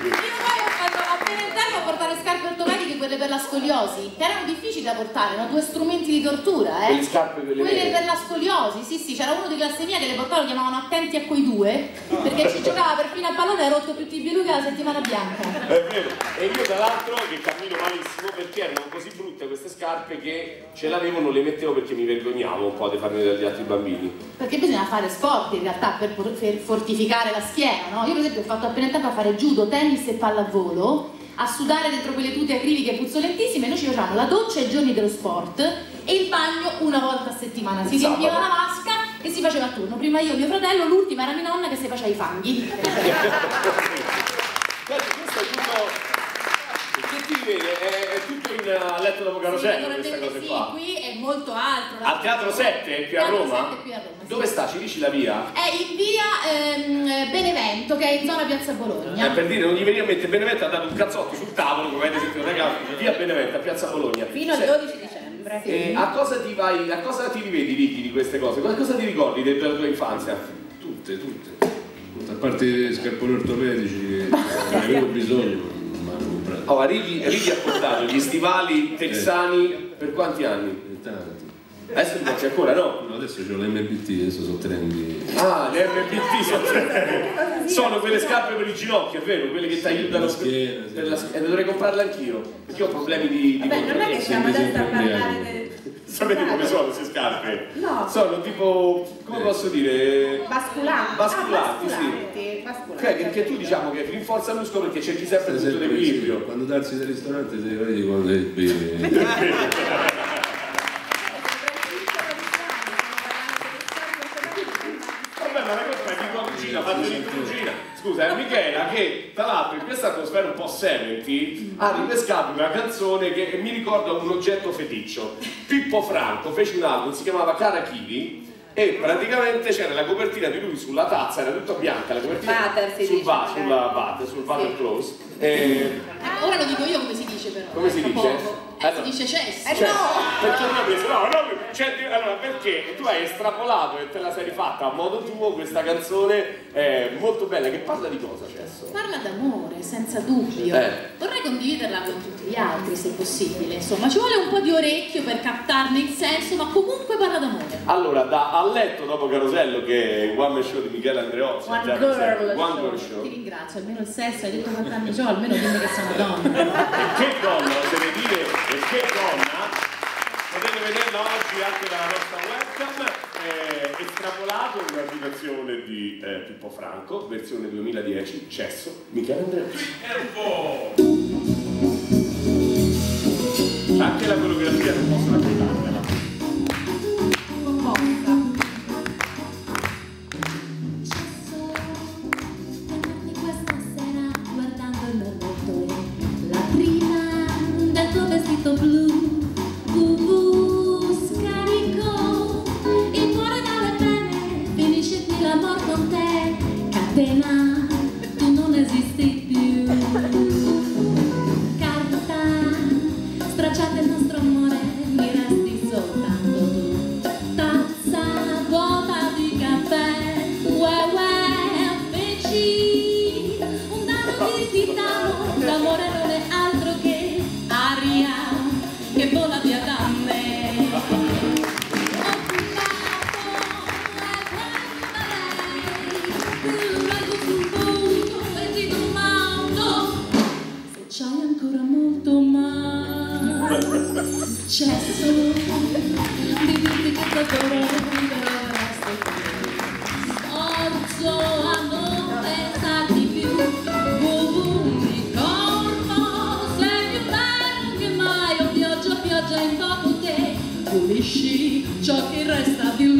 qui. Io tempo a portare scarpe ortopediche, quelle per la scoliosi, che erano difficili da portare, erano due strumenti di tortura, eh. Quelle scarpe, quelle Quelle vere. per la scoliosi, sì sì, c'era uno di classe mia che le portava, lo chiamavano attenti a quei due, perché ci giocava perfino a pallone e ha rotto tutti i bielughi alla settimana bianca. È vero. E io tra l'altro che cammino malissimo perché erano così brutte queste scarpe che ce l'avevo non le mettevo perché mi vergognavo un po' di farne dagli altri bambini. Perché bisogna fare sport in realtà per, per fortificare la schiena, no? Io per esempio ho fatto appena tempo a fare judo, tennis e pallavolo, a sudare dentro quelle tute acriliche puzzolentissime, noi ci facevamo la doccia ai giorni dello sport e il bagno una volta a settimana. Si riempiva sabato. la vasca e si faceva a turno. Prima io, mio fratello, l'ultima era mia nonna che si faceva i fanghi. Guarda, questo è tutto. Che ti vede? È, è tutto in eh, letto dopo carosello questa Sicuramente cosa sì, qua. qui è molto altro. Al Teatro 7 qui a Teatro Roma? 7 qui a Roma, sì. Dove sta? Ci dici la via? È in via ehm, Benevento, che è in zona Piazza Bologna. Eh, per dire, non gli veniva in mente Benevento ha dato un cazzotto sul tavolo, come avete sentito ragazzi, via Benevento a Piazza Bologna. Fino al Se- 12 dicembre. E a cosa ti vai, a cosa ti rivedi Vicky di queste cose? Cosa, cosa ti ricordi de- della tua infanzia? Tutte, tutte. A parte i scarponi ortopedici che ne avevo bisogno, Oh, Righi, Righi ha portato gli stivali texani per quanti anni? Tanti. Adesso li porti ancora, no? No, adesso ho l'MBT, adesso sono trendy. Ah, le MBT sono, sono quelle scarpe per i ginocchi, è vero? Quelle che ti aiutano schiena, sì. per la schiena. E dovrei comprarle anch'io, perché ho problemi di, di Vabbè, non è che controllo. siamo adesso a parlare. Sapete come sono queste scarpe? No. Sono tipo, come posso dire? Basculanti. Basculanti, ah, sì. basculanti, basculanti. Cioè, che tu diciamo che rinforza il muscolo perché cerchi sempre il punto sempre d'equilibrio. sì, Quando darsi del ristorante si vedi quando è bene. cugina, fatto di cugina. Scusa, è Michela che tra l'altro in questa atmosfera un po' 70 ha ripescato una canzone che mi ricorda un oggetto feticcio. Pippo Franco fece un album, si chiamava Karakivi e praticamente c'era la copertina di lui sulla tazza, era tutta bianca, la copertina Butter si sul va- magari. sulla butter, sul butter close. E Ecco, ora lo dico io come si dice però. Come si tra dice? Eh, Allora. si dice cesso. Eh, no! perché non ho preso? No, no, cioè, allora, perché tu hai estrapolato e te la sei rifatta a modo tuo questa canzone eh, molto bella che parla di cosa, Cesso? Parla d'amore, senza dubbio. Eh. Condividerla con tutti gli altri, se possibile. Insomma, ci vuole un po' di orecchio per captarne il senso, ma comunque parla d'amore. Allora, da A letto dopo Carosello, che è one man show di Michele Andreozzi, One girl presente, show. one girl Ti show. ringrazio, almeno il sesso, hai detto quanti anni ho, almeno dimmi che sono donna. E che donna, lo deve dire, e che donna, potete vederla oggi anche dalla nostra estrapolato in una citazione di eh, Pippo Franco, versione 2010, Cesso, Michele Andreozzi. Anche la coreografia non posso raccontarvela. Non esisti più. Carta stracciate il nostro amore mi resti soltanto tu. Tazza vuota di caffè uè uè feci un danno di titano l'amore non è altro che ancora molto ma c'è solo di dirti che proprio viveresti Orzo a non pensarti più. Un ricordo sei più bello che mai o pioggia pioggia in poco te pulisci ciò che resta di